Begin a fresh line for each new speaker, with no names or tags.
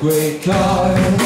great car.